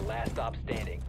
last stop standing.